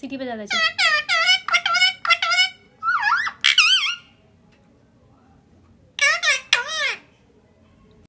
city पे ज़्यादा